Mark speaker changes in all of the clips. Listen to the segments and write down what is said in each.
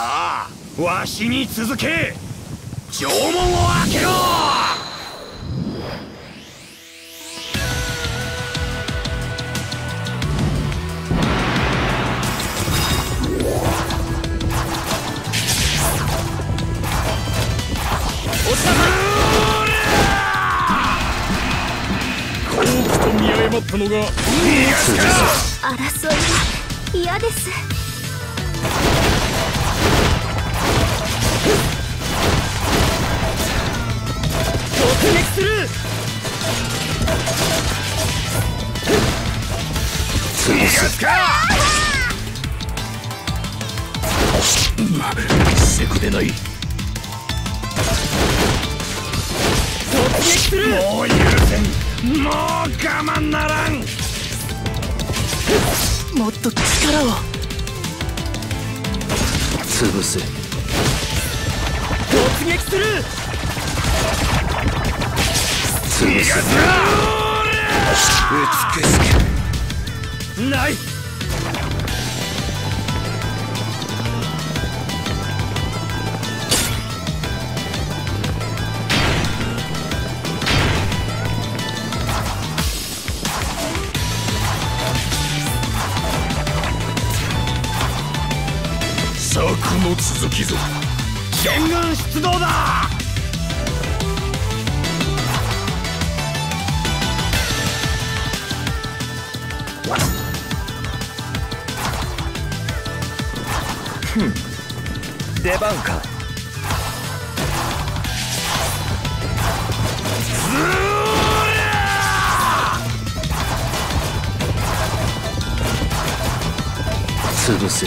Speaker 1: わしに続け。城門を開けろ。
Speaker 2: 好機と見誤ったのが
Speaker 3: 争いは嫌です
Speaker 1: 突撃する。
Speaker 2: 潰す
Speaker 1: か
Speaker 2: せない。
Speaker 1: 突撃する。もう許せん。もう我慢ならん。
Speaker 4: もっと力を。
Speaker 2: 潰せ。
Speaker 1: 突撃する
Speaker 2: 潰せ美しく。
Speaker 1: ない。
Speaker 2: 策の続きぞ。
Speaker 1: 援軍出動だ
Speaker 2: 出番か。潰せ。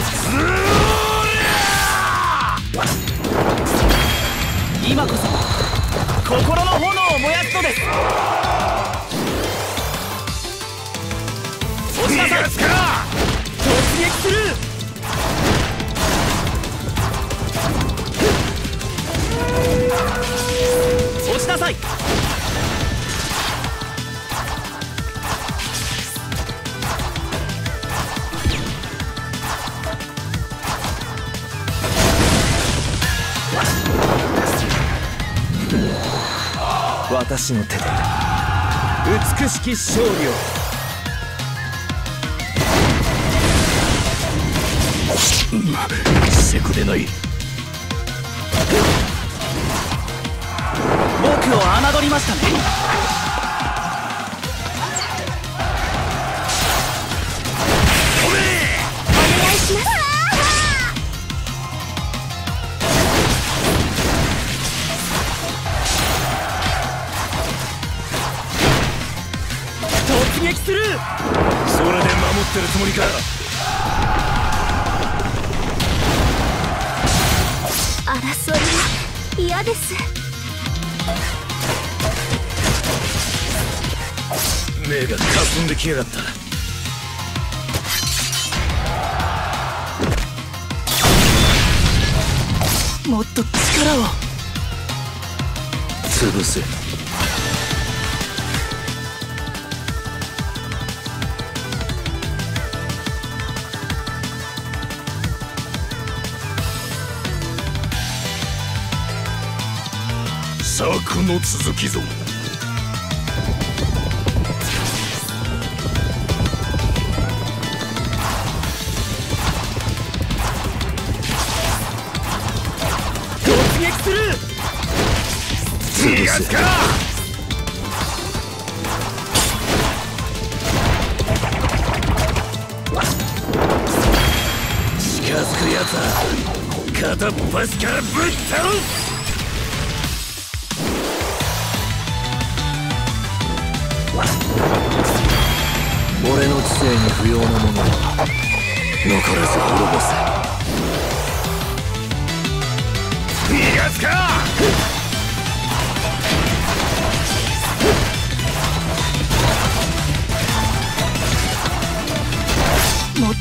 Speaker 4: 今こそ心の炎を燃やすのです。
Speaker 1: 落ちなさい突撃する
Speaker 4: さい。
Speaker 2: 私の手で。美しき勝利を。せくでない。
Speaker 4: 僕を侮りましたね。
Speaker 3: お願いします。
Speaker 1: 突撃する。
Speaker 2: それで守ってるつもりか。
Speaker 3: 争いは嫌です。
Speaker 2: 目がかすんできやがった。
Speaker 4: もっと力を。
Speaker 2: 潰せ。策の続きぞ潰せ近づくやつは片っ端からぶっ倒す俺の知性に不要なものは残らず滅ぼせ逃がすか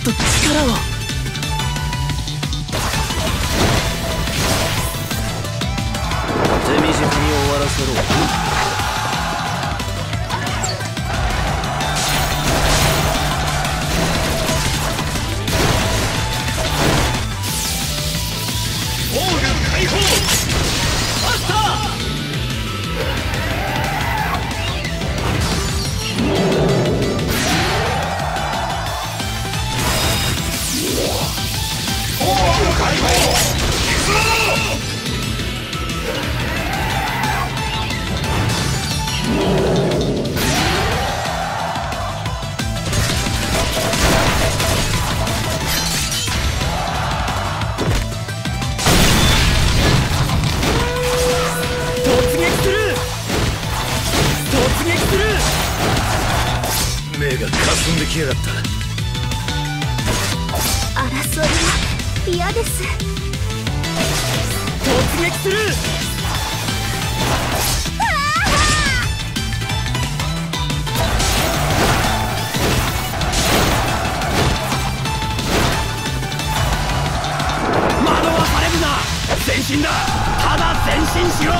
Speaker 4: と力を。
Speaker 2: 手短に終わらせろ。
Speaker 5: が霞んできやがった。
Speaker 3: 争いは嫌です。
Speaker 1: 突撃する！惑わされるな！前進だ！ただ前進しろ！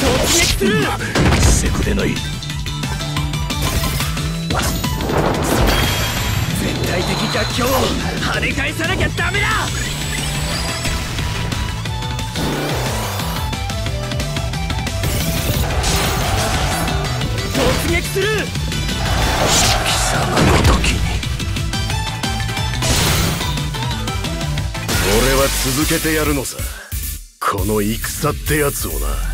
Speaker 1: 突撃する！
Speaker 5: せくでない
Speaker 1: 絶対的逆境を跳ね返さなきゃダメだ！突撃する！
Speaker 5: 貴様ごときに。俺は続けてやるのさ。この戦ってやつをな。